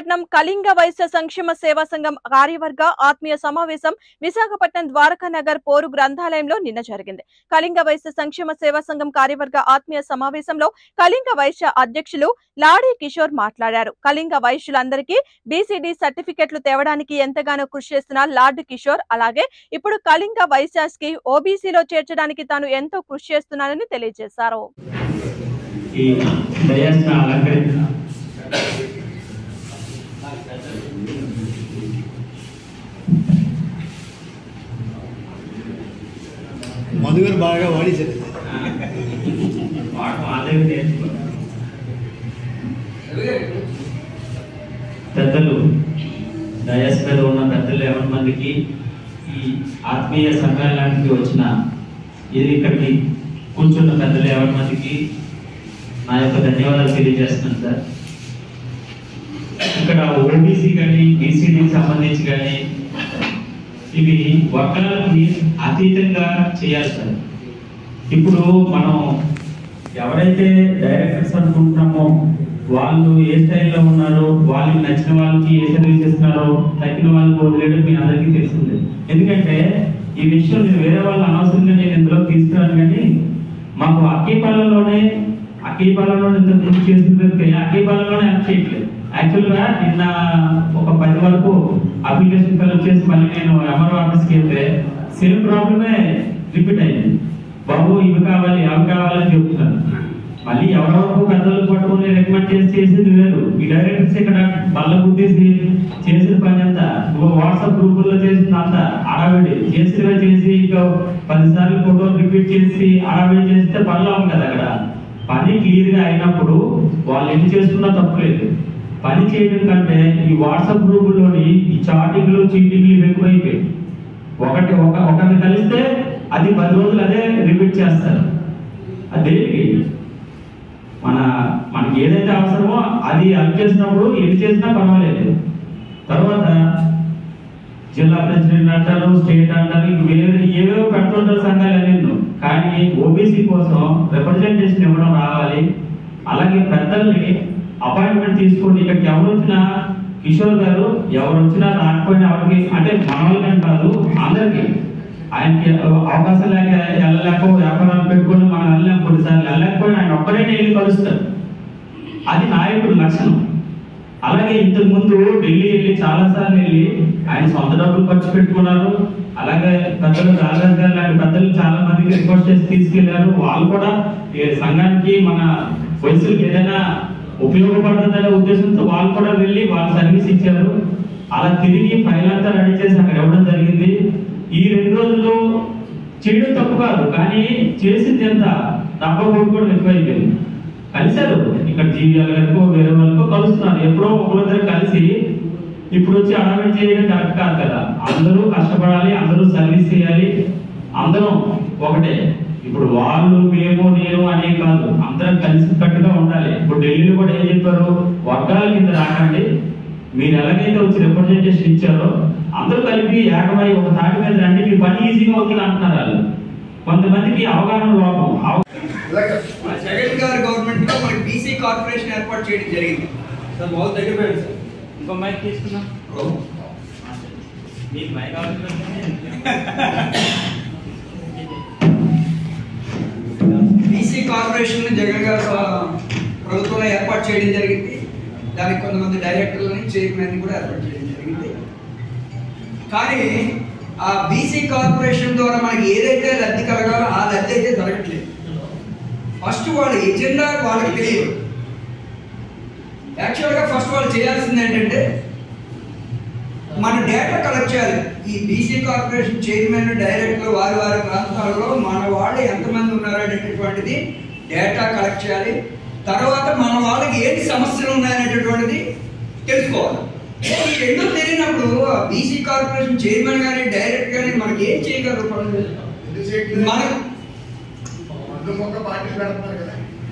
విశాఖపట్నం కళింగ వైశ్య సంక్షేమ సేవా సంఘం కార్యవర్గ ఆత్మీయ సమావేశం విశాఖపట్నం ద్వారకా నగర్ పోరు గ్రంథాలయంలో నిన్న జరిగింది. కళింగ వైశ్య సంక్షేమ సేవా సంఘం కార్యవర్గ ఆత్మీయ సమావేశంలో కళింగ వైశ్య అధ్యక్షులు లాడీ కిషోర్ మాట్లాడారు. కళింగ వైశ్యులందరికీ బీసీడీ సర్టిఫికెట్లు తేవడానికి ఎంతగానో కృషి చేస్తున్న లార్డ్ కిషోర్ అలాగే ఇప్పుడు కళింగ వైశ్యాస్కి ఓబీసీలో చేర్చడానికి తాను ఎంతో కృషి చేస్తున్నానని తెలియజేశారు. ఈ బాగా వాడేశారు. పెద్దలు డయాస్ మీద ఉన్న పెద్దలు ఎవరి మందికి ఈ ఆత్మీయ సమ్మేళనానికి వచ్చిన ఇది ఇక్కడికి కూర్చున్న పెద్దలు ఎవరి మందికి నా యొక్క ధన్యవాదాలు తెలియజేస్తున్నాను సార్. ఇక్కడ ఓబీసీ కానీ బీసీడీకి సంబంధించి కానీ ఇవి వర్గాలకి అతీతంగా చేయాలి సార్. ఇప్పుడు మనం ఎవరైతే డైరెక్టర్స్ అనుకుంటున్నామో వాళ్ళు ఏ స్టైల్లో ఉన్నారో వాళ్ళకి నచ్చిన వాళ్ళకి ఏ సర్వీస్ ఇస్తున్నారో తగ్గిన వాళ్ళకి వదిలేయడం మీ అందరికీ తెలుస్తుంది. ఎందుకంటే ఈ విషయం వేరే వాళ్ళు అనవసరంగా నేను ఇందులో తీసుకురాను కానీ మాకు అక్కీపాలెంలోనే అక్కీపాలెంలో ఇంత కృషి చేస్తుంటే అక్కీపాలెంలోనే యాక్ట్ చేయట్లేదు. యాక్చువల్గా నిన్న ఒక పది వరకు అప్లికేషన్ ఫిల్అప్ చేసి మళ్ళీ నేను ఎంఆర్ఓ ఆఫీస్కి వెళ్తే సేమ్ ప్రాబ్లమే రిపీట్ అయింది. బాబు ఇవి కావాలి అవి కావాలని చెప్తున్నాను మళ్ళీ ఎవరెవరికో పెద్దలు పట్టుకుని రికమెండ్ చేసి చేసేది వేరు. ఈ డైరెక్టర్స్ ఇక్కడ బల్ల గుద్దేసి చేసిన పని అంతా వాట్సాప్ గ్రూపుల్లో చేసింది అంతా అడవిడి. చేసినవే చేసి ఇంకా పదిసార్లు ఫోటోలు రిపీట్ చేసి అడావిడి చేస్తే పనులు అవ్వం కదా అక్కడ. పని క్లియర్గా అయినప్పుడు వాళ్ళు ఎన్ని చేసుకున్నా తప్పులేదు పని చేయడం కంటే ఈ వాట్సాప్ గ్రూపుల్లోని ఈ చాటింగ్లు చీటింగ్లు ఇవి ఎక్కువైపోయాయి. ఒకటి ఒక ఒకరిని కలిస్తే అది పది రోజులు అదే రిపీట్ చేస్తారు. అది మన మనకి ఏదైతే అవసరమో అది అది చేసినప్పుడు ఏది చేసినా పర్వాలేదు. తర్వాత జిల్లా ప్రెసిడెంట్ అంటారు స్టేట్ అంటారు వేరే ఏవేవో కంట్రోల్ సంఘాలు అన్ని కానీ ఓబీసీ కోసం రిప్రజెంటేషన్ ఇవ్వడం రావాలి. అలాగే పెద్దల్ని అపాయింట్మెంట్ తీసుకోండి. ఇక్కడికి ఎవరు వచ్చినా కిషోర్ గారు ఎవరు వచ్చినా రాకపోయినా ఎవరికి అంటే మన కాదు అందరికీ. ఆయనకి అవకాశం లేక వెళ్ళలేక వ్యాపారాలు పెట్టుకొని మనం వెళ్ళలేము కొన్నిసార్లు వెళ్ళలేకపోయినా ఆయన ఒక్కడే వెళ్ళి కలుస్తారు. అది నాయకుడు లక్షణం. అలాగే ఇంతకు ముందు ఢిల్లీ వెళ్ళి చాలా సార్లు వెళ్ళి ఆయన సొంత డబ్బులు ఖర్చు పెట్టుకున్నారు. అలాగే పెద్దలు రాజాజ్ గారు లాంటి పెద్దలు చాలా మందికి రిక్వెస్ట్ చేసి తీసుకెళ్ళారు. వాళ్ళు కూడా ఈ సంఘానికి మన వయసులకు ఏదైనా ఉపయోగపడుతుందనే ఉద్దేశంతో వాళ్ళు కూడా వెళ్ళి వాళ్ళ సర్వీస్ ఇచ్చారు. అలా తిరిగి ఫైల్ అంతా రెడీ చేసి అక్కడ ఇవ్వడం జరిగింది. ఈ రెండు రోజులు చేయడం తప్పు కాదు కానీ చేసింది ఎంత? డబ్బా కొట్టుకోవడం ఎక్కువైపోయింది. కలిశారు. ఇక్కడ జీవియాల గారికో వేరే వాళ్ళకో కలుస్తున్నారు. ఎప్పుడో ఒకరిద్దరు కలిసి ఇప్పుడు వచ్చి అడగడం చేయడం కరెక్ట్ కాదు కదా. అందరూ కష్టపడాలి అందరూ సర్వీస్ చేయాలి. అందరం ఒకటే. ఇప్పుడు వాళ్ళు మేము నేను అనే కాదు. అందరం కలిసి కట్టుగా ఉండాలి. ఇప్పుడు ఢిల్లీలో కూడా ఏం చెప్పారు? వర్గాల కింద రాకండి. మీరు ఎలాగైతే వచ్చి రిప్రజెంటేషన్ ఇచ్చారో అందరూ కలిపి ఏకమై ఒక తాటి మీద రండి. మీ పని ఈజీగా అవుతుంది అంటున్నారు వాళ్ళు. కొంతమందికి అవగాహన లోపం జగన్ గారి గవర్నమెంట్లో మనకి బీసీ కార్పొరేషన్ ఏర్పాటు చేయడం జరిగింది. సార్ బాగా దగ్గర పోయింది సార్. ఇంకో మైక్ తీసుకున్నా మీకు మైక్ బీసీ కార్పొరేషన్ జగన్ గారు ప్రభుత్వంలో ఏర్పాటు చేయడం జరిగింది. దానికి కొంతమంది డైరెక్టర్లని చైర్మన్ కూడా ఏర్పాటు చేయడం జరిగింది. కానీ ఆ బీసీ కార్పొరేషన్ ద్వారా మనకి ఏదైతే లబ్ధి కలగాలో ఆ లబ్ధి అయితే జరగట్లేదు ఫస్ట్ వాళ్ళ ఎజెండా వాళ్ళకి తెలియదు. యాక్చువల్గా ఫస్ట్ వాళ్ళు చేయాల్సింది ఏంటంటే మన డేటా కలెక్ట్ చేయాలి. ఈ బీసీ కార్పొరేషన్ చైర్మన్ డైరెక్టర్ వారి వారి ప్రాంతాలలో మన వాళ్ళు ఎంతమంది ఉన్నారు అనేటటువంటిది డేటా కలెక్ట్ చేయాలి. తర్వాత మన వాళ్ళకి ఏంటి సమస్యలు ఉన్నాయనేటటువంటిది తెలుసుకోవాలి. రెండు తెలియనప్పుడు బీసీ కార్పొరేషన్ చైర్మన్ కానీ డైరెక్టర్ కానీ మనకి ఏం చేయగలరు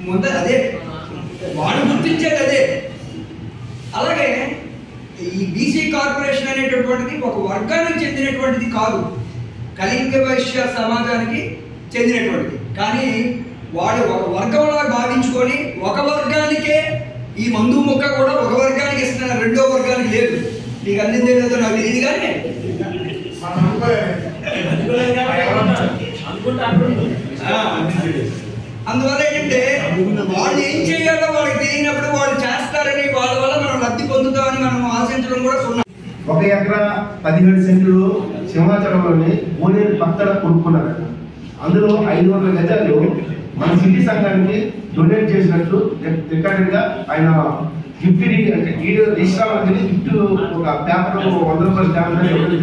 ముందు అదే వాళ్ళు గుర్తించేది అదే. అలాగే ఈ బీసీ కార్పొరేషన్ అనేటటువంటిది ఒక వర్గానికి చెందినటువంటిది కాదు. కళింగ వైశ్య సమాజానికి చెందినటువంటిది. కానీ వాళ్ళు ఒక వర్గంలా భావించుకొని ఒక వర్గానికే ఈ మందు మొక్క కూడా ఒక వర్గానికి ఇస్తున్నారు రెండో వర్గానికి లేదు. నీకు అందింది లేదో నాకు తెలియదు కానీ. అందువల్ల ఏంటంటే వాళ్ళు ఏం చేయాలో వాళ్ళకి తెలియనప్పుడు వాళ్ళు చేస్తారని వాళ్ళ వల్ల మనం లబ్ధి పొందుతామని మనం ఆశించడం కూడా సున్నా. ఒక ఎకరా పదిహేడు సెంట్లు సింహాచలంలోని ఓనేరు పక్కన కొనుక్కున్నారు అందులో ఐదు వందల గజాలు మన సిటీ సంఘానికి డొనేట్ చేసినట్లు రికార్డెడ్గా ఆయన గిఫ్ట్ అంటే ఈడు రిజిస్టర్ గిఫ్ట్ ఒక పేపర్ వంద రూపాయల స్టాంప్ జరిగింది.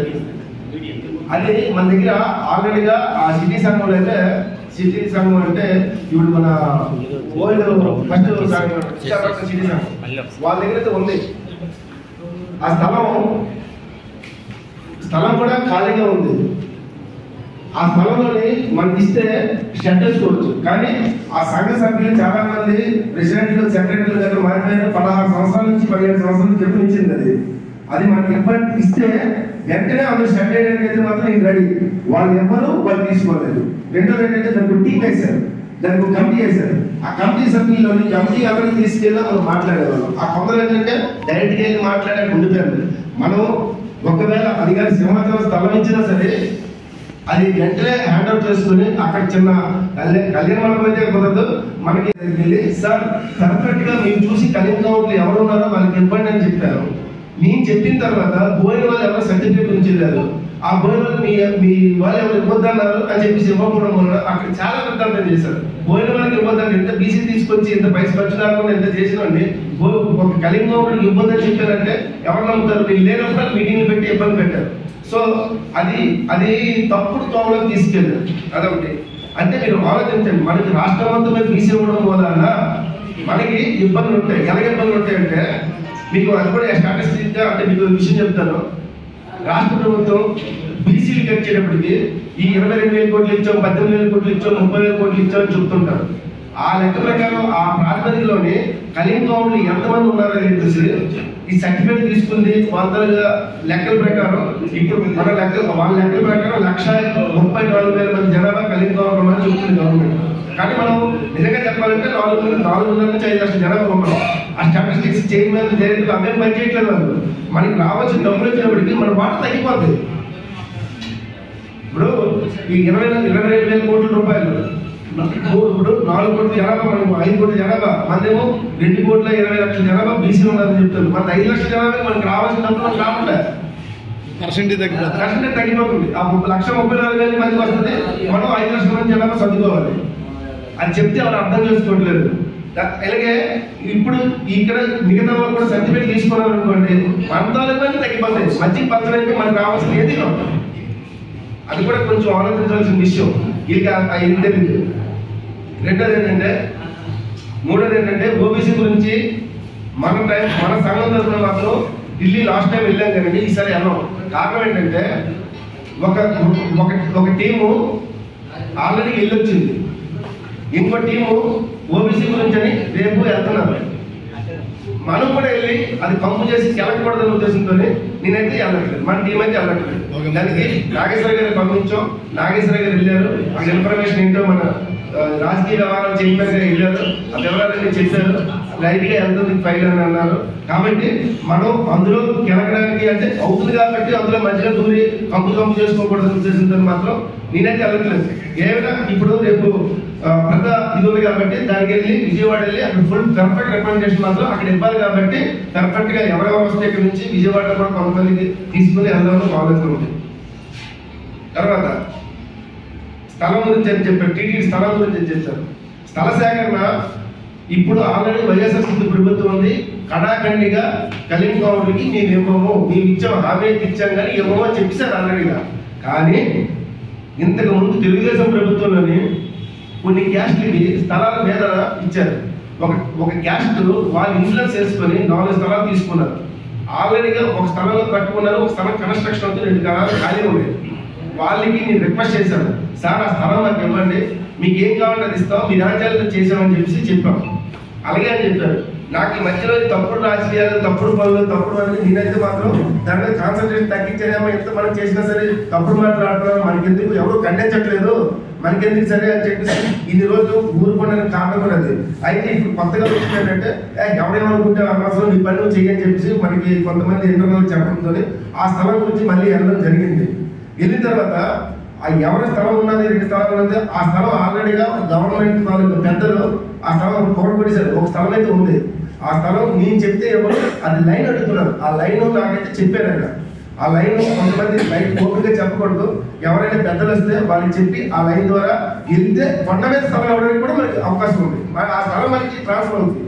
అది మన దగ్గర ఆల్రెడీగా ఆ సిటీ సంఘంలో అయితే సిటీ సంఘం అంటే ఇప్పుడు మన ఓల్డ్ ఫస్ట్ విశాఖపట్నం సిటీ సంఘం. వాళ్ళ దగ్గర అయితే ఉంది. ఆ స్థలం స్థలం కూడా ఖాళీగా ఉంది. ఆ స్థలంలోని మనకి ఇస్తే షెడ్ వేసుకోవచ్చు కానీ ఆ సంఘ సభ్యులు చాలా మంది ప్రెసిడెంట్లు సెక్రటరీలు దగ్గర మారిపోయారు పదహారు సంవత్సరాల నుంచి పదిహేడు సంవత్సరాల నుంచి చెప్పించింది అది. అది మనకి ఇబ్బంది ఇస్తే వెంటనే అందులో షెడ్ వేయడానికి అయితే మాత్రం ఇది రెడీ వాళ్ళు ఎవ్వరు వాళ్ళు తీసుకోలేదు. రెండోది ఏంటంటే దానికి టీం వేశారు. దానికి ఒక కమిటీ వేశారు. ఆ కమిటీ సభ్యుల్లోని కమిటీ ఎవరిని తీసుకెళ్ళి మనం మాట్లాడేవాళ్ళం. ఆ కొందరు ఏంటంటే డైరెక్ట్గా వెళ్ళి మాట్లాడే ఉండిపోయారు. మనం ఒకవేళ అది కానీ సింహాచలం స్థలం ఇచ్చినా సరే అది వెంటనే హ్యాండ్ అవుట్ చేసుకుని అక్కడ చిన్న కళ్యాణ కళ్యాణ మండపం అయితే కుదరదు మనకి వెళ్ళి సార్ పర్ఫెక్ట్గా చూసి కళ్యాణ కౌంట్లు ఎవరు ఉన్నారో వాళ్ళకి ఇవ్వండి అని చెప్పారు. నేను చెప్పిన తర్వాత బోయిన వాళ్ళు ఎవరు సర్టిఫికేట్ నుంచి వెళ్ళారు. ఆ బోయిన వాళ్ళు మీ మీ వాళ్ళు ఎవరు ఇవ్వద్దన్నారు అని చెప్పేసి ఇవ్వకపోవడం వల్ల అక్కడ చాలా పెద్ద చేశారు. బోయిన వాళ్ళకి ఇవ్వద్దని ఎంత బీసీ తీసుకొచ్చి ఎంత పైసలు ఖర్చు కాకుండా ఎంత చేసినండి ఒక కలింగ వాళ్ళకి ఇవ్వద్దని చెప్పారంటే ఎవరు నమ్ముతారు? మీరు లేనప్పుడు మీటింగ్లు పెట్టి ఇబ్బంది పెట్టారు. సో అది అది తప్పుడు తోమలకు తీసుకెళ్ళారు. అదొకటి. అంటే మీరు ఆలోచించండి మనకి రాష్ట్రం అంతా మీద బీసీ ఇవ్వడం వలన మనకి ఇబ్బందులు ఉంటాయి. ఎలాగ ఇబ్బందులు ఉంటాయంటే మీకు అది కూడా స్టాటిస్టిక్ అంటే మీకు విషయం చెప్తాను. రాష్ట్ర ప్రభుత్వం బీసీలు వచ్చేటప్పటికి ఈ ఇరవై రెండు వేల కోట్లు ఇచ్చాం పద్దెనిమిది వేల కోట్లు ఇచ్చాం ముప్పై వేల కోట్లు ఇచ్చాం చెప్తుంటారు. ఆ లెక్క ప్రకారం ఆ ప్రాతిపదికలోనే కలింగౌండ్లు ఎంతమంది ఉన్నారో చెప్పేసి ఈ సర్టిఫికేట్ తీసుకుంది వందలుగా లెక్కల ప్రకారం. ఇప్పుడు మన లెక్కలు వాళ్ళ లెక్కల ప్రకారం లక్ష ముప్పై నాలుగు వేల మంది జనాభా కలింగౌండ్ ఉన్నారని చెప్తుంది గవర్నమెంట్ కానీ మనం నిజంగా చెప్పాలంటే నాలుగు వందల నాలుగు వందల నుంచి ఐదు లక్షల జనాభా ఉన్నాం. ఆ స్టాటిస్టిక్స్ చైర్మన్ డైరెక్టర్ అవేం పని చేయట్లేదు వాళ్ళు. మనకి రావాల్సిన డబ్బులు వచ్చినప్పటికీ మన వాట తగ్గిపోతుంది ఇప్పుడు ఈ ఇరవై ఇరవై రెండు వేల కోట్ల రూపాయలు ఇప్పుడు నాలుగు కోట్ల జనాభా మనకు ఐదు కోట్ల జనాభా. మనదేమో రెండు కోట్ల ఇరవై లక్షల జనాభా బీసీ ఉన్నారని చెప్తారు. మన ఐదు లక్షల జనాభా మనకి రావాల్సిన డబ్బులు మనకు రావట్లే పర్సెంటేజ్ తగ్గిపోతుంది. పర్సెంటేజ్ తగ్గిపోతుంది. ఆ లక్ష ముప్పై నాలుగు వేల మందికి వస్తుంది. మనం ఐదు లక్షల మంది జనాభా చదువుకోవాలి. అని చెప్తే ఎవరు అర్థం చేసుకోవట్లేదు. అలాగే ఇప్పుడు ఇక్కడ మిగతా వాళ్ళు కూడా సర్టిఫికేట్ మన తాలూకు మంది తగ్గిపోతాయి. మధ్య పత్రానికి మనకు రావాల్సిన ఏది. అది కూడా కొంచెం ఆలోచించాల్సిన విషయం. వీళ్ళకి ఆ- తెలియదు రెండోది ఏంటంటే మూడోది ఏంటంటే ఓబీసీ గురించి మన టైం మన సంఘం తరఫున మాత్రం ఢిల్లీ లాస్ట్ టైం వెళ్ళాం కానీ ఈసారి అన్నాం. కారణం ఏంటంటే ఒక ఒక ఒక టీము ఆల్రెడీ వెళ్ళొచ్చింది. ఇంకో టీము ఓబీసీ గురించి అని రేపు వెళ్తున్నారు. మనం కూడా వెళ్ళి అది పంపు చేసి కెలకూడదనే ఉద్దేశంతో నేనైతే వెళ్ళట్లేదు మన టీం అయితే వెళ్ళట్లేదు దానికి నాగేశ్వర గారిని పంపించాం. నాగేశ్వర గారు వెళ్ళారు. అక్కడ ఇన్ఫర్మేషన్ ఏంటో మన రాజకీయ వ్యవహారాలు చైర్మన్ గారు వెళ్ళారు. ఆ వివరాలన్నీ చెప్పారు లైట్గా వెళ్తుంది ఫైల్ అని అన్నారు. కాబట్టి మనం అందులో కెలకడానికి అంటే అవుతుంది కాబట్టి అందులో మధ్యలో దూరి కంపు కంపు చేసుకోకూడదు ఉద్దేశంతో మాత్రం నేనైతే వెళ్ళట్లేదు. ఏమైనా ఇప్పుడు రేపు పెద్ద ఇది ఉంది కాబట్టి దానికి వెళ్ళి విజయవాడ వెళ్ళి అక్కడ ఫుల్ పర్ఫెక్ట్ రికమెండేషన్ మాత్రం అక్కడ ఇవ్వాలి కాబట్టి పర్ఫెక్ట్గా ఎవరెవరు వస్తే ఇక్కడ నుంచి విజయవాడ కూడా కొంతమందికి తీసుకుని వెళ్దామని ఆలోచన ఉంది. తర్వాత స్థలం గురించి అని చెప్పారు టీడీ స్థలం గురించి అని చెప్పారు. స్థల సేకరణ ఇప్పుడు ఆల్రెడీ వైఎస్ఆర్సీపీ ప్రభుత్వం ఉంది. కడాఖండిగా కలింగౌడ్కి మేము ఇవ్వము మేము ఇచ్చాం హామీ ఇచ్చాం కానీ ఇవ్వమో చెప్పేశారు ఆల్రెడీగా. కానీ ఇంతకు ముందు తెలుగుదేశం ప్రభుత్వంలోనే కొన్ని క్యాస్ట్లకి స్థలాల మీద ఇచ్చారు. ఒక ఒక క్యాస్ట్ వాళ్ళు ఇన్ఫ్లుయెన్స్ చేసుకొని నాలుగు స్థలాలు తీసుకున్నారు. ఆల్రెడీగా ఒక స్థలంలో కట్టుకున్నారు ఒక స్థలం కన్స్ట్రక్షన్ అవుతుంది రెండు స్థలాలు ఖాళీ ఉన్నాయి. వాళ్ళకి నేను రిక్వెస్ట్ చేశాను. సార్ ఆ స్థలం నాకు ఇవ్వండి. మీకు ఏం కావాలంటే అది ఇస్తాం మీ రాజ్యాలతో చేసామని చెప్పేసి చెప్పాం. అలాగే అని చెప్పారు. నాకు ఈ మధ్యలో తప్పుడు రాజకీయాలు తప్పుడు పనులు తప్పుడు పనులు నేనైతే మాత్రం దాని మీద కాన్సన్ట్రేషన్ తగ్గించేదేమో ఎంత మనం చేసినా సరే తప్పుడు మాట్లాడుతున్నాం మనకి ఎందుకు ఎవరు ఖండించట్లేదు. మనకెందుకు సరే అని చెప్పేసి ఇన్ని రోజులు ఊరుకోవడానికి కారణం కూడా అది అయితే ఇప్పుడు కొత్తగా వచ్చిందంటే ఏంటంటే "ఏ, ఎవరేమనుకుంటే అనవసరం నీ పని చేయని చెప్పేసి మనకి కొంతమంది ఇంటర్నల్ చెప్పడంతో ఆ స్థలం గురించి మళ్ళీ వెళ్ళడం జరిగింది. వెళ్ళిన తర్వాత ఆ ఎవరి స్థలం ఉన్నది రెండు స్థలాలు ఉన్నది ఆ స్థలం ఆల్రెడీగా గవర్నమెంట్ తాలూకు పెద్దలు ఆ స్థలం కోడకొట్టేశారు ఒక స్థలం అయితే ఉంది. ఆ స్థలం నేను చెప్తే ఎవరు అది లైన్ అడుగుతున్నారు. ఆ లైన్ నాకైతే చెప్పారు ఆయన. ఆ లైన్ కొంతమంది లైన్ ఓపెన్గా చెప్పకూడదు. ఎవరైనా పెద్దలు వస్తే వాళ్ళని చెప్పి ఆ లైన్ ద్వారా వెళ్తే కొండ మీద స్థలం అవ్వడానికి కూడా మనకి అవకాశం ఉంది. మరి ఆ స్థలం మనకి ట్రాన్స్ఫర్ అవుతుంది.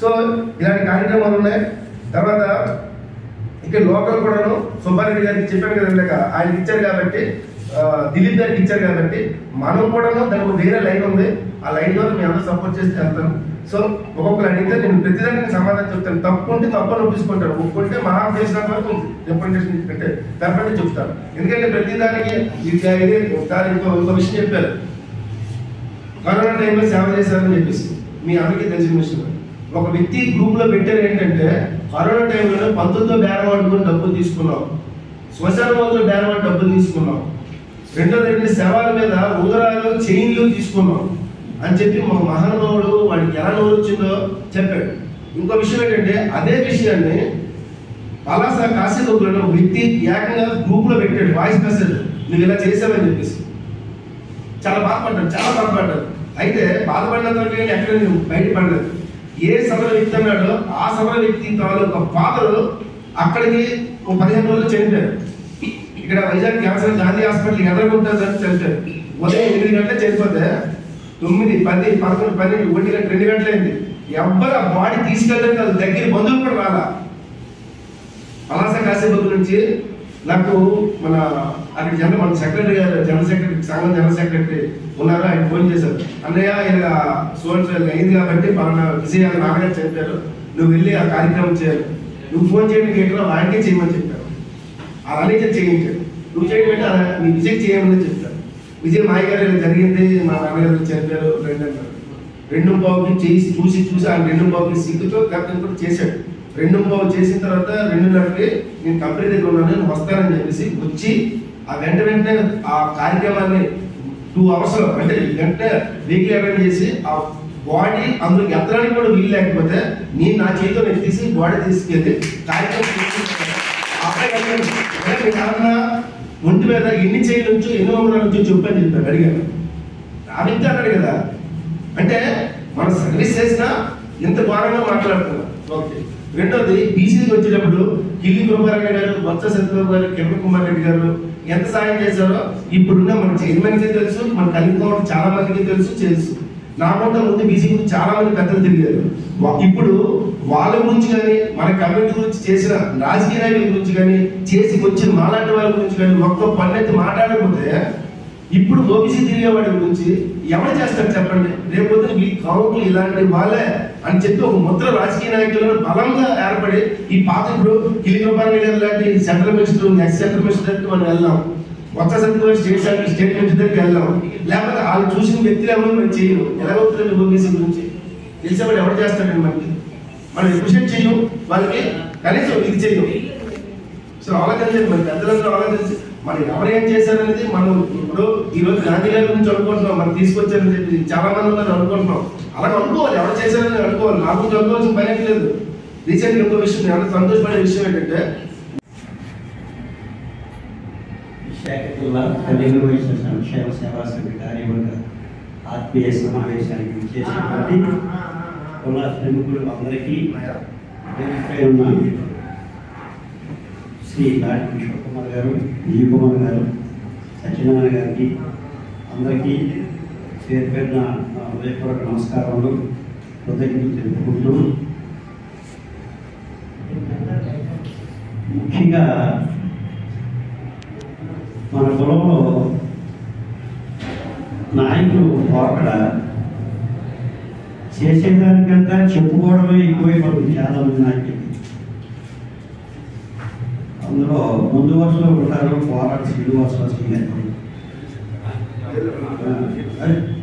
సో ఇలాంటి కార్యక్రమాలు ఉన్నాయి. తర్వాత ఇక్కడ లోకల్ కూడాను సుబ్బారెడ్డి గారికి చెప్పాను కదా ఇందాక ఆయనకి ఇచ్చారు కాబట్టి దిలీప్ గారికి ఇచ్చారు కాబట్టి మనం కూడాను దానికి వేరే లైన్ ఉంది. ఆ లైన్ ద్వారా మేము అందరూ సపోర్ట్ చేస్తే వెళ్తాము సో ఒక్కొక్కరు అడిగితే నేను ప్రతిదానికి సమాధానం చెప్తాను. తప్పు ఉంటే తప్పు ఒప్పించుకుంటాను ఒప్పుకుంటే మా చేసినంత వరకు రిప్రజెంటేషన్ అంటే తప్పని చెప్తాను. ఎందుకంటే ప్రతిదానికి ఇది ఇదే ఒకసారి ఇంకో ఇంకో విషయం చెప్పారు. కరోనా టైంలో సేవ చేశారని చెప్పేసి మీ అందరికీ తెలిసిన విషయం ఒక వ్యక్తి గ్రూప్లో పెట్టారు ఏంటంటే కరోనా టైంలో పంతులతో బేరం ఆడుకుని డబ్బులు తీసుకున్నాం. శ్మశాన మందులు బేరం డబ్బులు తీసుకున్నాం. రెండోది ఏంటంటే శవాల మీద ఉదరాలు చైన్లు తీసుకున్నాం. అని చెప్పి మా మహానుభావుడు వాడికి ఎలా నోరు వచ్చిందో చెప్పాడు. ఇంకో విషయం ఏంటంటే అదే విషయాన్ని పలాస కాశీగోపులను ఒక వ్యక్తి ఏకంగా గ్రూప్లో పెట్టాడు వాయిస్ మెసేజ్. నువ్వు ఇలా చేసావని చెప్పేసి. చాలా బాధపడ్డాడు చాలా బాధపడ్డాడు. అయితే బాధపడినంత ఎక్కడ నేను బయటపడలేదు. ఏ సమర వ్యక్తి అన్నాడో ఆ సమర వ్యక్తి తాలూకా ఫాదర్ అక్కడికి ఒక పదిహేను రోజులు చనిపోయారు ఇక్కడ వైజాగ్ క్యాన్సర్ గాంధీ హాస్పిటల్ ఎదుర్కొంటుందని చనిపోయారు ఉదయం ఎనిమిది గంటల చనిపోతే తొమ్మిది పది పదకొండు పన్నెండు ఒకటి గంట రెండు గంటలైంది ఎవ్వరు ఆ బాడీ తీసుకెళ్ళడానికి అది దగ్గర బంధువులు కూడా రాలా. పలాస కాసేపు నుంచి నాకు మన అక్కడ జనరల్ మన సెక్రటరీ గారు జనరల్ సెక్రటరీ సంఘం జనరల్ సెక్రటరీ ఉన్నారు? ఆయన ఫోన్ చేశారు. అన్నయ్య ఇలా సోన్ అయింది కాబట్టి పలానా విజయాలు నాన్నగారు చెప్పారు. నువ్వు వెళ్ళి ఆ కార్యక్రమం చేయాలి. నువ్వు ఫోన్ చేయడానికి ఏంటో ఆయనకే చేయమని చెప్పారు. అలానే చేయించాడు నువ్వు చేయడం అంటే అలా నీ విజయ్ చేయమని చెప్పారు. విజయ్ మాయ గారు జరిగింది మా నాన్నగారు చెప్పారు రెండు అన్నారు రెండు బాబుకి చేసి చూసి చూసి ఆ రెండు బాబుకి సిగ్గుతో కప్టెన్ కూడా చేశాడు. రెండు బాబు చేసిన తర్వాత రెండు రెండున్నరకి నేను కంపెనీ దగ్గర ఉన్నాను నేను వస్తానని చెప్పేసి వచ్చి ఆ వెంట వెంటనే ఆ కార్యక్రమాన్ని టూ అవర్స్ అంటే గంట వీక్లీ అటెండ్ చేసి ఆ బాడీ అందులో ఎత్తడానికి కూడా వీలు లేకపోతే నేను నా చేతితో ఎత్తేసి బాడీ తీసుకెళ్ళి కార్యక్రమం అక్కడ మీ నాన్న ఒంటి మీద ఎన్ని చేయలు నుంచి ఎన్ని వందల నుంచి చెప్పు అని చెప్పాను అడిగాను ఆ వ్యక్తి అన్నాడు కదా. అంటే మనం సర్వీస్ చేసినా ఇంత ఘోరంగా మాట్లాడుతున్నాం. ఓకే. రెండోది బీసీకి వచ్చేటప్పుడు కిల్లి కుమారయ్య గారు బొత్స సత్యబాబు గారు కిరణ్ కుమార్ రెడ్డి గారు ఎంత సాయం చేశారో ఇప్పుడున్న మన చైర్మన్కి తెలుసు మన కలిగిన చాలా మందికి తెలుసు తెలుసు. నాకంటే ముందు బీసీ గురించి చాలా మంది పెద్దలు తిరిగారు. ఇప్పుడు వాళ్ళ గురించి కానీ మన కమ్యూనిటీ గురించి చేసిన రాజకీయ నాయకుల గురించి కానీ చేసి వచ్చిన మాలాంటి వాళ్ళ గురించి కానీ ఒక్క పన్నెత్తి మాట్లాడకపోతే ఇప్పుడు ఓబీసీ తిరిగేవాడి గురించి ఎవరు చేస్తారు చెప్పండి? రేపొద్దున ఈ కౌంట్లు ఇలాంటి వాళ్ళే అని చెప్పి ఒక ముద్ర రాజకీయ నాయకులను బలంగా ఏర్పడి ఈ పాత ఇప్పుడు కిలిగోపాల్ లాంటి central minister ex central minister మనం వెళ్దాం. కొత్త సత్యవారి స్టేట్ సెంట్రల్ స్టేట్ మినిస్టర్ దగ్గరికి వెళ్దాం లేకపోతే వాళ్ళు చూసిన వ్యక్తులు ఎవరు మనం చేయరు. ఎలాగవుతుంది ఓబీసీ గురించి తెలిసేవాడు ఎవరు చేస్తాడండి మనకి మనం ఎప్రిషియేట్ చేయం వాళ్ళకి కనీసం ఇది చేయం సో ఆలోచించండి మరి. పెద్దలందరూ ఆలోచించి మరి ఎవరు ఏం చేశారనేది మనం ఇప్పుడు ఈ రోజు గాంధీ గారి గురించి అనుకుంటున్నాం. మనం తీసుకొచ్చారని చెప్పి చాలా మంది ఉన్నారు అనుకుంటున్నాం. అలా అనుకోవాలి. ఎవరు చేశారని అనుకోవాలి. నాకు అనుకోవాల్సిన పని లేదు. రీసెంట్ ఇంకో విషయం నేను సంతోషపడే విషయం ఏంటంటే విశాఖ జిల్లా వైశ్య సంక్షేమ సేవా సంఘ కార్యవర్గ ఆత్మీయ సమావేశానికి విచ్చేసినటువంటి కుల ప్రముఖులు అందరికీ ఉన్న శ్రీ నాటి కిషోర్ కుమార్ గారు విజయ్ కుమార్ గారు సత్యనారాయణ గారికి అందరికీ పేరు పేరున నా హృదయపూర్వక నమస్కారములు కృతజ్ఞతలు తెలుపుకుంటూ ముఖ్యంగా మన కులంలో నాయకులు పోకడ చేసేదానికంతా చెప్పుకోవడమే ఎక్కువైపోతుంది చాలామంది నాయకులు. అందులో ముందు వరుసలో ఉంటారు పోరాట సిడు వరుసలో శ్రీగారు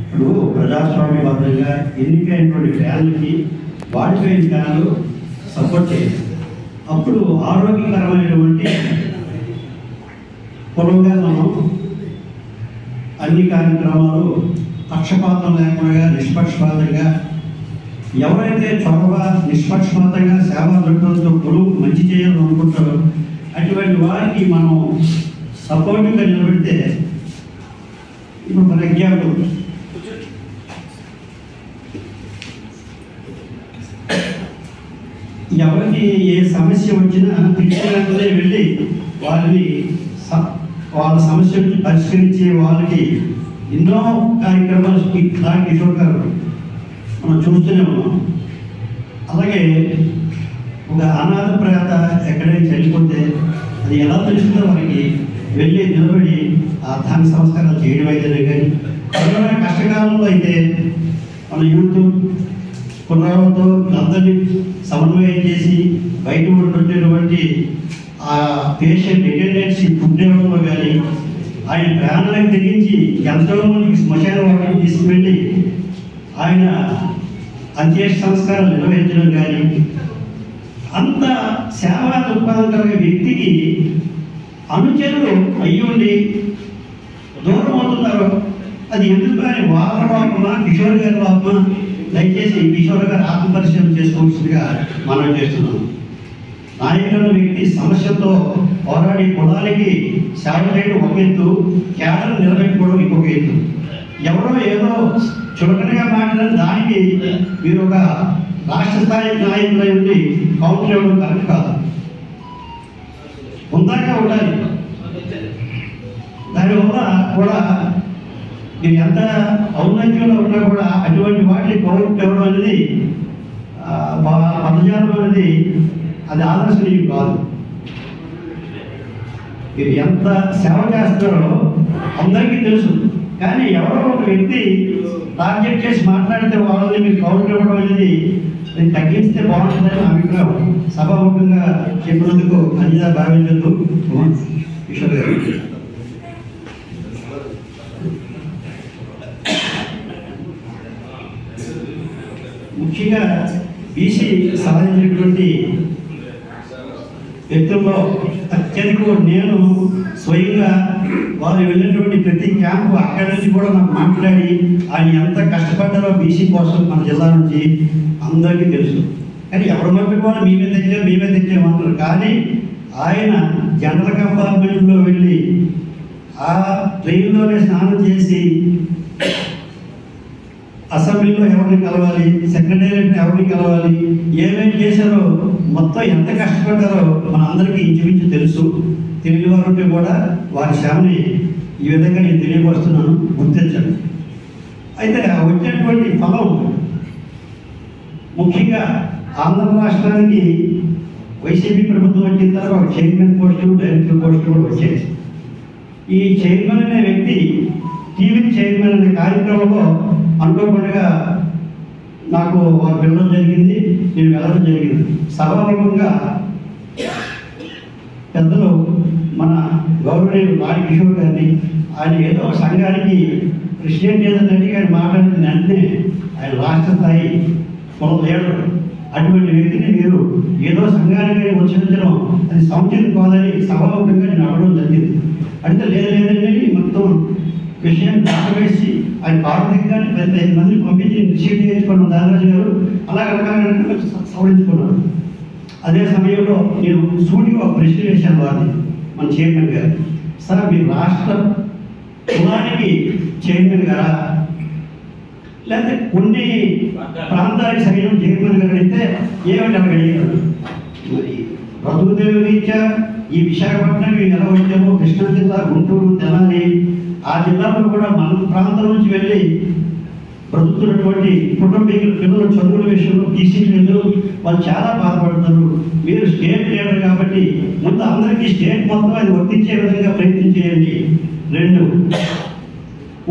ఇప్పుడు ప్రజాస్వామ్యబద్ధంగా ఎన్నికైనటువంటి ఫ్యాన్లకి వాటిపై ఫ్యాన్లు సపోర్ట్ చేయాలి. అప్పుడు ఆరోగ్యకరమైనటువంటి పొలంగా మనం అన్ని కార్యక్రమాలు పక్షపాతం లేకుండా నిష్పక్షపాతంగా ఎవరైతే చొరవ నిష్పక్షపాతంగా సేవా దృక్పథంతో గురువు మంచి చేయాలని అనుకుంటారో అటువంటి వారికి మనం సపోర్టివ్గా నిలబెడితే ఇప్పుడు ఫర్ ఎగ్జాంపుల్ ఎవరికి ఏ సమస్య వచ్చినా పిలిచినట్లే వెళ్ళి వాళ్ళని స- వాళ్ళ సమస్యను పరిష్కరించే వాళ్ళకి ఎన్నో కార్యక్రమాలు దా కిషోర్ గారు మనం చూస్తూనే ఉన్నాం. అలాగే ఒక అనాథ ప్రేత ఎక్కడైనా చనిపోతే అది ఎలా తెలుస్తుందో వారికి వెళ్ళి నిలబడి ఆ దాని సంస్కారాలు చేయడం అయితేనే కానీ కరోనా కష్టకాలంలో అయితే మన యూత్ కుర్రాళ్ళతో అందరినీ సమన్వయం చేసి బయట ఉన్నటువంటి ఆ పేషెంట్ ఎటెండెన్సీ ఫుడ్ ఇవ్వడంలో కానీ ఆయన ప్రాణాలకు తెగించి ఎంతో మందికి శ్మశాన వాటికి తీసుకువెళ్ళి ఆయన అంత్యేష్ట సంస్కారాలు నిర్వహించడం కానీ అంత సేవా దృక్పథం కలిగిన వ్యక్తికి అనుచరులు అయ్యుండి దూరం అవుతున్నారు. అది ఎందుకు అని వాళ్ళ లోపమా కిషోర్ గారి లోపమా దయచేసి కిషోర్ గారు ఆత్మపరిశీలన చేసుకోవాల్సిందిగా మనం చేస్తున్నాం. నాయకుల వ్యక్తి సమస్యతో పోరాడి కులానికి సేవ చేయడం ఒక ఎత్తు కేవలం నిలబెట్టుకోవడం ఇంకొక ఎత్తు. ఎవరో ఏదో చులకనగా మాట్లాడిన దానికి మీరు ఒక రాష్ట్ర స్థాయి నాయకులై ఉండి కౌంటర్ ఇవ్వడం కరెక్ట్ కాదు. ఉందాక ఉండాలి. దానివల్ల కూడా మీరు ఎంత ఔన్నత్యంలో ఉన్నా కూడా అటువంటి వాటిని కౌంటర్ ఇవ్వడం అనేది పదజాలం అనేది అది ఆదర్శనీయం కాదు. మీరు ఎంత సేవ చేస్తారో అందరికీ తెలుసు. కానీ ఎవరో ఒక వ్యక్తి టార్గెట్ చేసి మాట్లాడితే వాళ్ళని మీరు కౌంటర్ ఇవ్వడం అనేది నేను తగ్గిస్తే బాగుంటుందని నా అభిప్రాయం. సభాముఖంగా చెప్పినందుకు అన్నిదా భావించదు కిషోర్ గారు. ముఖ్యంగా బీసీ సాధించినటువంటి వ్యక్తుల్లో అత్యధిక నేను స్వయంగా వారు వెళ్ళినటువంటి ప్రతి క్యాంపు అక్కడి నుంచి కూడా నాకు మాట్లాడి ఆయన ఎంత కష్టపడ్డారో బీసీ కోసం మన జిల్లా నుంచి అందరికీ తెలుసు. కానీ ఎవరి మట్టుకు కూడా మేమే తెచ్చాం మేమే తెచ్చామంటారు కానీ ఆయన జనరల్ కంపార్ట్మెంట్లో వెళ్ళి ఆ ట్రైన్లోనే స్నానం చేసి అసెంబ్లీలో ఎవరిని కలవాలి? సెక్రటేరియట్ ఎవరిని కలవాలి? ఏమేమి చేశారో మొత్తం ఎంత కష్టపడ్డారో మన అందరికీ ఇంచుమించు తెలుసు. తెలియని వారు కూడా వారి శ్రమని ఈ విధంగా నేను తెలియపరుస్తున్నాను గుర్తించండి. అయితే ఆ వచ్చినటువంటి ఫలం ముఖ్యంగా ఆంధ్ర రాష్ట్రానికి వైసీపీ ప్రభుత్వం వచ్చిన తర్వాత ఒక చైర్మన్ పోస్టు డైరెక్టర్ పోస్టు కూడా వచ్చాయి. ఈ చైర్మన్ అనే వ్యక్తి టీవీ చైర్మన్ అనే కార్యక్రమంలో అనుకోకుండా నాకు వారు వెళ్ళడం జరిగింది నేను వెళ్ళడం జరిగింది. సభాముఖంగా పెద్దలు మన గౌరవనీయులు నాని కిషోర్ గారిని ఆయన ఏదో ఒక సంఘానికి ప్రెసిడెంట్ ఏదంటే ఆయన మాట్లాడిన వెంటనే ఆయన రాష్ట్ర స్థాయి కుల అటువంటి వ్యక్తిని మీరు ఏదో సంఘానికి ఉచ్చరించడం అది సౌందర్యం కాదని సభాముఖంగా నేను అడగడం జరిగింది. అంటే లేదు లేదండి మొత్తం విషయం దాటవేసి ఆయన పాట పెద్ద ఐదు మందిని పంపించి రిసీవ్ చేసుకున్నాం దానరాజు గారు. అలా రకాల సవరించుకున్నాను అదే సమయంలో నేను సూటిగా ఒక ప్రశ్న వేశాను వారిని మన చైర్మన్ గారు. సార్ మీ రాష్ట్ర కులానికి చైర్మన్ గారా? లేకపోతే కొన్ని ప్రాంతానికి సమయం చైర్మన్ గారు అయితే ఏమంటే అక్కడ అడిగారు మరి బ్రతుకుదేవి రీత్యా ఈ విశాఖపట్నం ఎలా వచ్చామో కృష్ణా జిల్లా గుంటూరు తెనాలి ఆ జిల్లాలో కూడా మన ప్రాంతం నుంచి వెళ్ళి బ్రతుకుతున్నటువంటి కుటుంబీకుల పిల్లలు చదువుల విషయంలో తీసిలేదు వాళ్ళు చాలా బాధపడుతున్నారు. మీరు స్టేట్ లీడర్ కాబట్టి ముందు అందరికీ స్టేట్ మొత్తం అది వర్తించే విధంగా ప్రయత్నం చేయండి. రెండు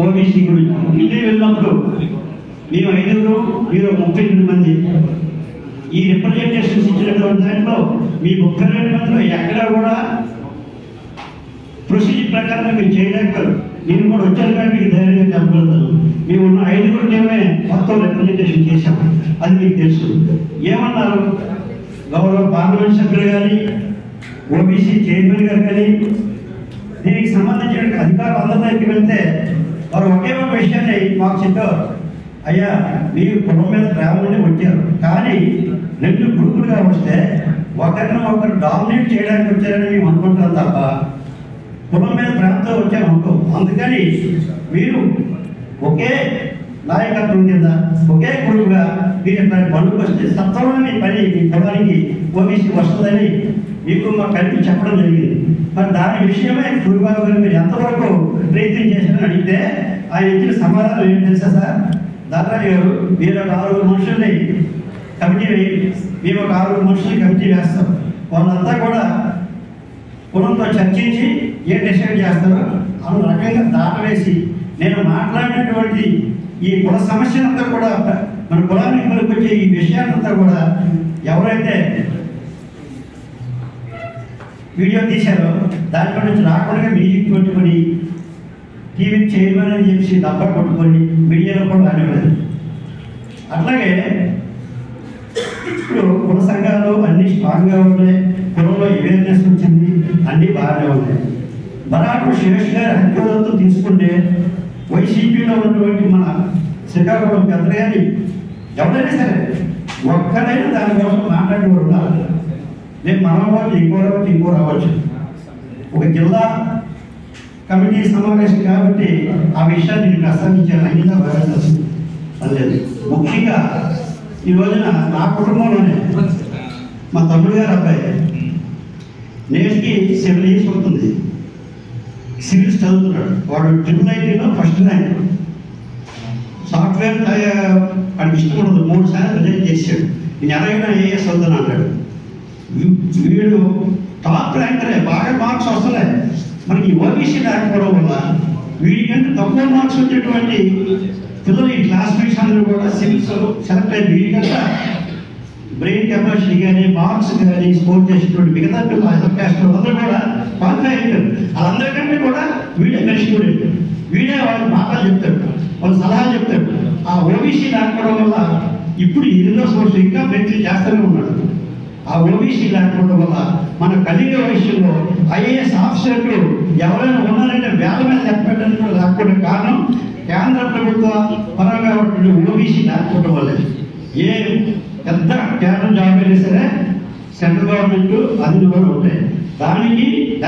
ఓబీసీ గురించి. ఢిల్లీ వెళ్ళినప్పుడు మేము ఐదుగురు మీరు ముప్పై రెండు మంది. ఈ రిప్రజెంటేషన్స్ ఇచ్చినటువంటి దాంట్లో మీ ముప్పై రెండు మందిలో ఎక్కడా కూడా ప్రొసీజర్ ప్రకారం మీరు చేయలేకపోయారు. నేను కూడా వచ్చాను కానీ మీకు ధైర్యంగా చెప్పగలుగుతాను. మేము ఉన్న ఐదుగురు మేమే మొత్తం రిప్రజెంటేషన్ చేశాం. అది మీకు తెలుసు. ఏమన్నారు? గౌరవ పార్లమెంట్ సభ్యులు కానీ ఓబీసీ చైర్మన్ గారు కానీ దీనికి సంబంధించిన అధికారులు అందరి దగ్గరికి వెళ్తే వారు ఒకే ఒక విషయాన్ని మాకు చెప్పేవారు. అయ్యా మీరు కుటుంబం మీద ప్రేమలోనే వచ్చారు. కానీ రెండు గ్రూపులుగా వస్తే ఒకరిని ఒకరు డామినేట్ చేయడానికి వచ్చారని మేము అనుకుంటాం తప్ప కులం మీద ప్రేమతో వచ్చాము అనుకో అందుకని మీరు ఒకే నాయకత్వం కింద ఒకే గురువుగా మీరు ఇట్లాంటి పనులకు వస్తే సత్వరమైన పని మీ కులానికి ఓబీసీ వస్తుందని మీకు మా కలిపి చెప్పడం జరిగింది. మరి దాని విషయమే సూర్యబాబు గారు మీరు ఎంతవరకు ప్రయత్నం చేశారని అడిగితే ఆయన ఇచ్చిన సమాధానం ఏం తెలుసా సార్? దాదాపు గారు మీరు ఒక ఆరుగురు మనుషుల్ని కమిటీ మేము ఒక ఆరుగురు మనుషుల్ని కమిటీ వేస్తాం. వాళ్ళంతా కూడా కులంతో చర్చించి ఏం డిసైడ్ చేస్తారో అను రకంగా దాటవేసి నేను మాట్లాడినటువంటి ఈ కుల సమస్యలంతా కూడా మన కులానికి పనికొచ్చే ఈ విషయాలంతా కూడా ఎవరైతే వీడియో తీశారో దాంట్లో నుంచి రాకుండా మ్యూజిక్ పెట్టుకొని టీవీ చైర్మన్ అని చెప్పి డబ్బా కొట్టుకొని మీడియాలో కూడా రానివ్వలేదు. అట్లాగే ఇప్పుడు కుల సంఘాలు అన్ని స్ట్రాంగ్గా ఉన్నాయి కులంలో అవేర్నెస్ వచ్చింది అన్నీ బాగానే ఉన్నాయి బరాకు శేష్ గారి హక్కులతో తీసుకుంటే వైసీపీలో ఉన్నటువంటి మన శ్రీకాకుళం పెద్దలు కానీ ఎవరైనా సరే ఒక్కరైనా దానికోసం మాట్లాడేవారు ఉండాలి నేను మనం రావచ్చు ఇంకో రావచ్చు ఇంకో రావచ్చు. ఒక జిల్లా కమిటీ సమావేశం కాబట్టి ఆ విషయాన్ని నేను ప్రస్తావించాను. అయిందా అదే ముఖ్యంగా ఈ రోజున నా కుటుంబంలోనే మా తమ్ముడు గారు అబ్బాయి. నేటికి సెవెన్ ఇయర్స్ పడుతుంది సివిల్స్ చదువుతున్నాడు. వాడు ట్రిపుల్ ఐటీలో ఫస్ట్ ర్యాంక్ సాఫ్ట్వేర్ వాడికి ఇష్టం ఉండదు. మూడు సార్లు రిజైన్ చేశాడు. నేను ఎలాగైనా ఏఎస్ అవుతాను అంటాడు వీడు టాప్ ర్యాంకరే బాగా మార్క్స్ వస్తలే. మనకి ఓబీసీ లేకపోవడం వల్ల వీడికంటే తక్కువ మార్క్స్ వచ్చేటువంటి పిల్లలు ఈ క్లాస్మేట్స్ అందరూ కూడా సివిల్స్ సెలెక్ట్ అయ్యి వీడికంటే బ్రెయిన్ కెపాసిటీ కానీ మార్క్స్ కానీ స్కోర్ చేసినటువంటి మిగతా పిల్లలు అదర్ క్యాస్ట్ అందరూ కూడా క్వాలిఫై అయ్యారు వాళ్ళందరికంటే కూడా వీడే బెస్ట్ స్టూడెంట్ వీడే వాళ్ళు మాటలు చెప్తాడు వాళ్ళు సలహా చెప్తాడు. ఆ ఓబీసీ లేకపోవడం వల్ల ఇప్పుడు ఎన్నో సోర్స్ ఇంకా ప్రయత్నం చేస్తూనే ఉన్నాడు. ఆ ఓబీసీ లేకపోవడం వల్ల మన కలిగే విషయంలో ఐఏఎస్ ఆఫీసర్లు ఎవరైనా ఉన్నారంటే వేల మీద లెక్క కూడా లేకపోవడం కారణం కేంద్ర ప్రభుత్వ పరంగా ఉన్నటువంటి ఓబీసీ లేకపోవడం వల్లే. ఏ పెద్ద కేంద్రం జాబ్ అయినా సరే సెంట్రల్ గవర్నమెంట్ అందులో ఉంటాయి. దానికి